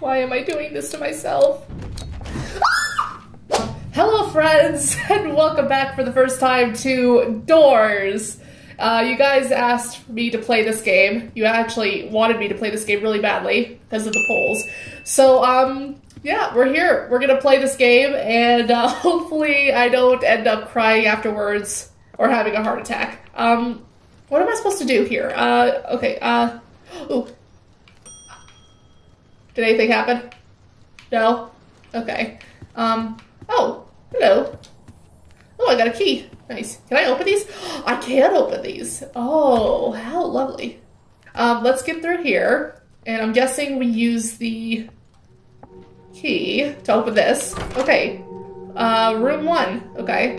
Why am I doing this to myself? Hello, friends, and welcome back for the first time to Doors. Uh, you guys asked me to play this game. You actually wanted me to play this game really badly because of the polls. So, um, yeah, we're here. We're gonna play this game, and uh, hopefully I don't end up crying afterwards or having a heart attack. Um, what am I supposed to do here? Uh, okay, uh, ooh. Did anything happen? No? Okay. Um, oh, hello. Oh, I got a key. Nice. Can I open these? I can open these. Oh, how lovely. Um, let's get through here. And I'm guessing we use the key to open this. Okay. Uh, room one. Okay.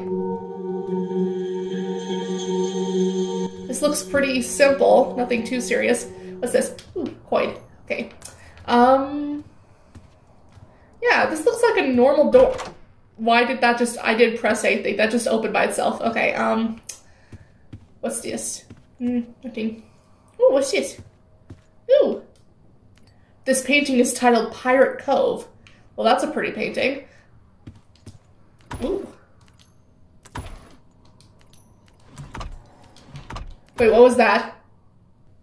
This looks pretty simple. Nothing too serious. What's this? Ooh, coin. Okay. Um. Yeah, this looks like a normal door. Why did that just, I did press anything. That just opened by itself. Okay, um. What's this? Hmm, nothing. Ooh, what's this? Ooh. This painting is titled Pirate Cove. Well, that's a pretty painting. Ooh. Wait, what was that?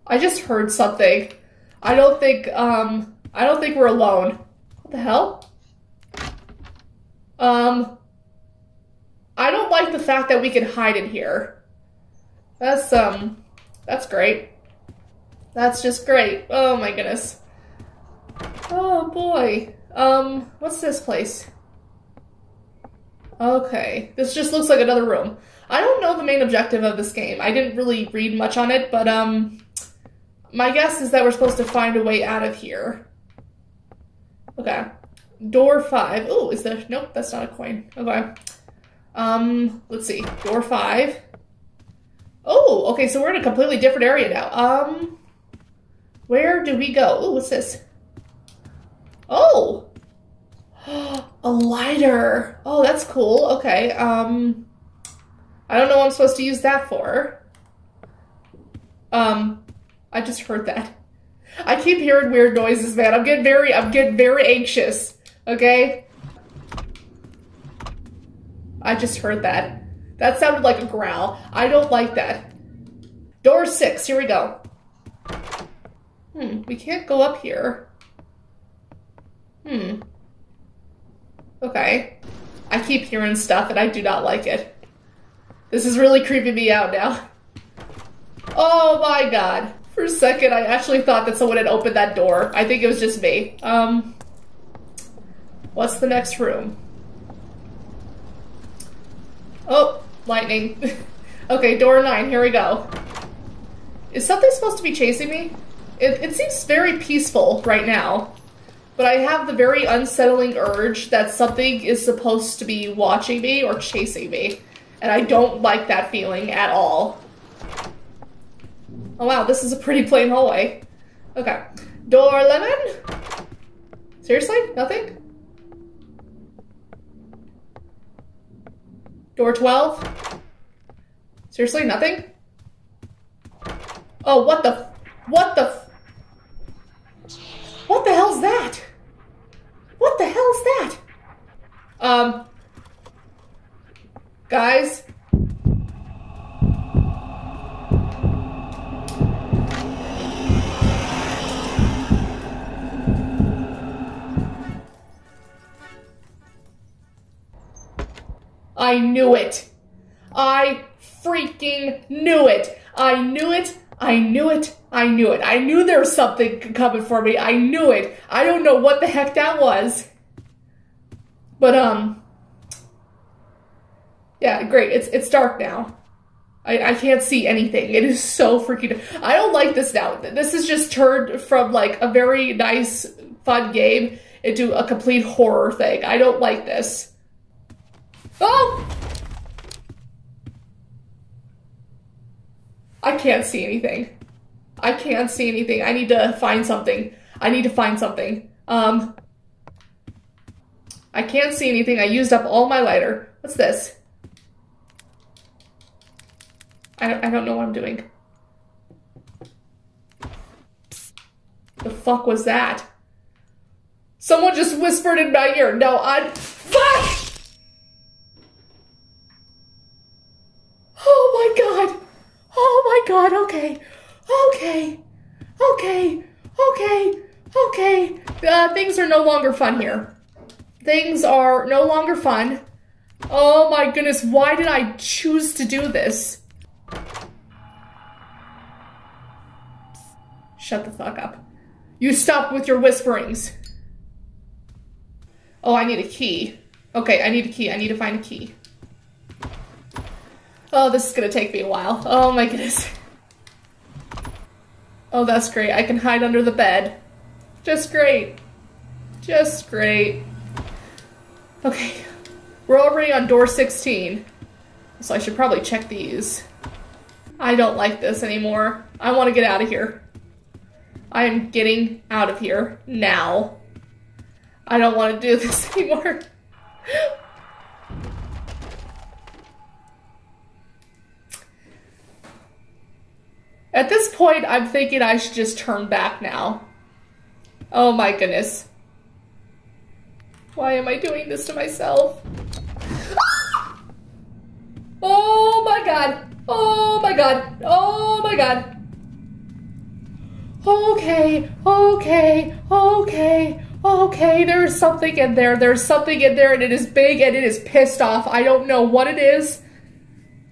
I just heard something. I don't think, um, I don't think we're alone. What the hell? Um, I don't like the fact that we can hide in here. That's, um, that's great. That's just great. Oh my goodness. Oh boy. Um, what's this place? Okay, this just looks like another room. I don't know the main objective of this game. I didn't really read much on it, but um, my guess is that we're supposed to find a way out of here. Okay. Door five. Oh, is there? Nope, that's not a coin. Okay. Um, let's see. Door five. Oh, okay, so we're in a completely different area now. Um, where do we go? Oh, what's this? Oh! a lighter. Oh, that's cool. Okay, um, I don't know what I'm supposed to use that for. Um, I just heard that. I keep hearing weird noises, man. I'm getting very, I'm getting very anxious. Okay? I just heard that. That sounded like a growl. I don't like that. Door six, here we go. Hmm, we can't go up here. Hmm. Okay. I keep hearing stuff and I do not like it. This is really creeping me out now. Oh my god. For a second, I actually thought that someone had opened that door. I think it was just me. Um, what's the next room? Oh, lightning. okay, door nine, here we go. Is something supposed to be chasing me? It, it seems very peaceful right now. But I have the very unsettling urge that something is supposed to be watching me or chasing me. And I don't like that feeling at all. Oh wow, this is a pretty plain hallway. Okay. Door 11? Seriously? Nothing? Door 12? Seriously? Nothing? Oh, what the... What the... What the hell's that? What the hell's that? Um... Guys? I knew it. I freaking knew it. I knew it. I knew it. I knew it. I knew there was something coming for me. I knew it. I don't know what the heck that was. But, um, yeah, great. It's, it's dark now. I, I can't see anything. It is so freaking, I don't like this now. This has just turned from like a very nice, fun game into a complete horror thing. I don't like this. Oh! I can't see anything. I can't see anything. I need to find something. I need to find something. Um, I can't see anything. I used up all my lighter. What's this? I don't, I don't know what I'm doing. The fuck was that? Someone just whispered in my ear. No, I. Fuck! Oh my god. Oh my god. Okay. Okay. Okay. Okay. Okay. Uh, things are no longer fun here. Things are no longer fun. Oh my goodness. Why did I choose to do this? Shut the fuck up. You stop with your whisperings. Oh, I need a key. Okay, I need a key. I need to find a key. Oh, this is gonna take me a while. Oh my goodness. Oh, that's great. I can hide under the bed. Just great. Just great. Okay. We're already on door 16. So I should probably check these. I don't like this anymore. I want to get out of here. I am getting out of here now. I don't want to do this anymore. At this point, I'm thinking I should just turn back now. Oh my goodness. Why am I doing this to myself? Ah! Oh my god. Oh my god. Oh my god. Okay, okay, okay, okay, there's something in there. There's something in there and it is big and it is pissed off. I don't know what it is.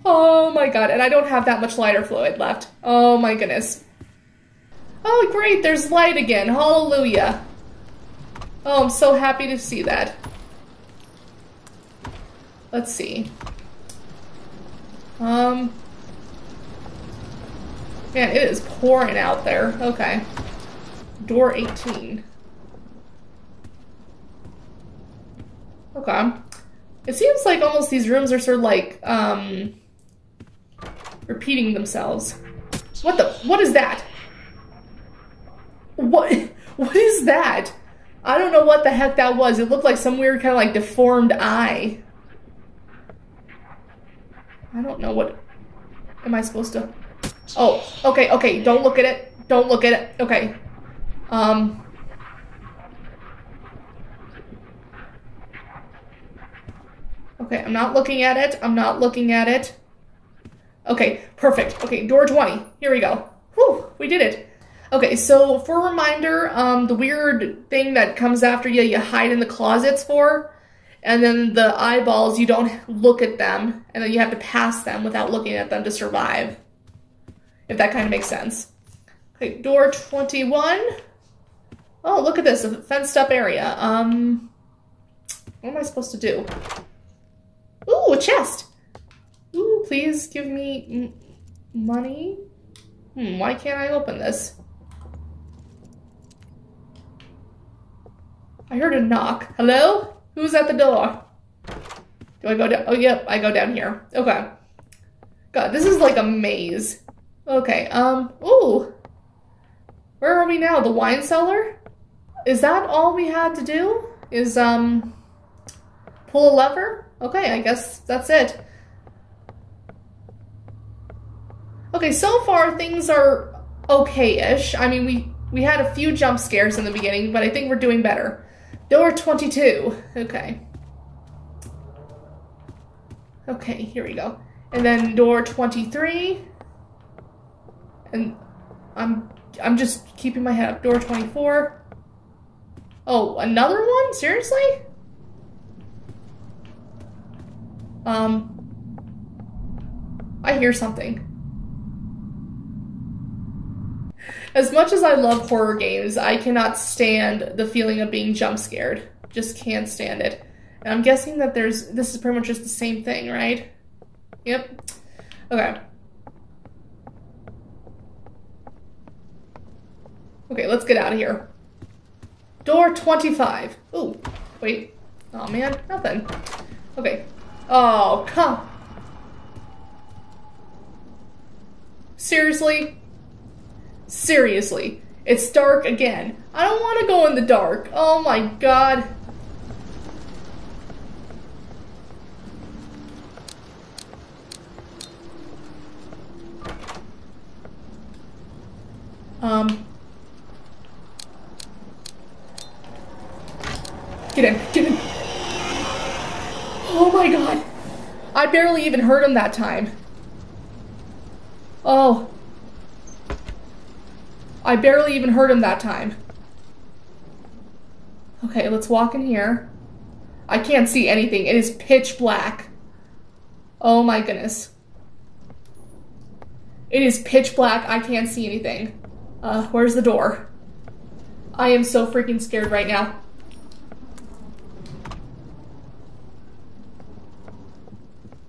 Oh my god, and I don't have that much lighter fluid left. Oh my goodness. Oh great, there's light again. Hallelujah. Oh, I'm so happy to see that. Let's see. Um. Man, it is pouring out there. Okay. Door 18. Okay. It seems like almost these rooms are sort of like, um, repeating themselves. What the, what is that? What, what is that? I don't know what the heck that was. It looked like some weird kind of like deformed eye. I don't know what, am I supposed to, oh, okay, okay, don't look at it. Don't look at it. Okay. Um, Okay, I'm not looking at it. I'm not looking at it. Okay, perfect. Okay, door 20. Here we go. Whew, we did it. Okay, so for a reminder, um, the weird thing that comes after you, you hide in the closets for, and then the eyeballs, you don't look at them, and then you have to pass them without looking at them to survive. If that kind of makes sense. Okay, door 21. Oh, look at this, a fenced up area. Um, what am I supposed to do? Ooh, a chest. Ooh, please give me money. Hmm, why can't I open this? I heard a knock. Hello? Who's at the door? Do I go down? Oh, yep, I go down here. Okay. God, this is like a maze. Okay, um, ooh. Where are we now? The wine cellar? Is that all we had to do? Is, um, pull a lever? Okay, I guess that's it. Okay, so far things are okay-ish. I mean, we, we had a few jump scares in the beginning, but I think we're doing better. Door 22. Okay. Okay, here we go. And then door 23. And I'm I'm just keeping my head up. Door 24. Oh, another one? Seriously? Um, I hear something. As much as I love horror games, I cannot stand the feeling of being jump scared. Just can't stand it. And I'm guessing that there's, this is pretty much just the same thing, right? Yep. Okay. Okay, let's get out of here. Door 25. Ooh, wait. Oh man, nothing. Okay, Oh, come. Seriously? Seriously. It's dark again. I don't want to go in the dark. Oh my god. Um. Get in, get in. Oh my god. I barely even heard him that time. Oh. I barely even heard him that time. Okay, let's walk in here. I can't see anything. It is pitch black. Oh my goodness. It is pitch black. I can't see anything. Uh, where's the door? I am so freaking scared right now.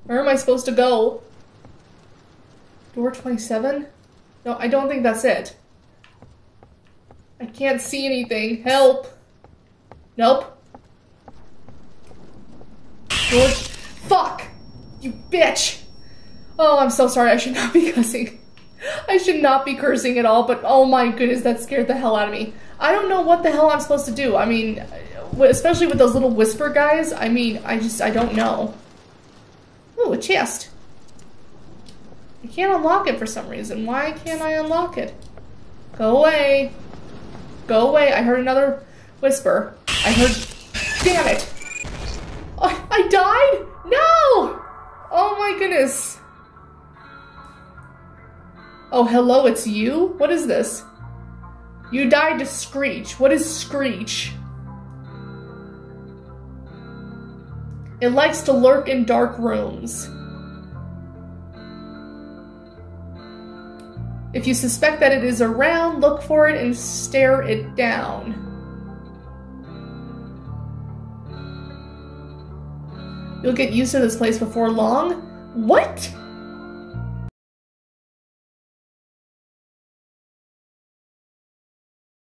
Where am I supposed to go? Door 27? No, I don't think that's it. I can't see anything. Help! Nope. George. Fuck! You bitch! Oh, I'm so sorry. I should not be cussing. I should not be cursing at all, but oh my goodness, that scared the hell out of me. I don't know what the hell I'm supposed to do. I mean, especially with those little whisper guys, I mean, I just, I don't know. Ooh, a chest. I can't unlock it for some reason. Why can't I unlock it? Go away. Go away. I heard another whisper. I heard... Damn it! Oh, I died? No! Oh my goodness. Oh, hello, it's you? What is this? You died to Screech. What is Screech? It likes to lurk in dark rooms. If you suspect that it is around, look for it and stare it down. You'll get used to this place before long. What?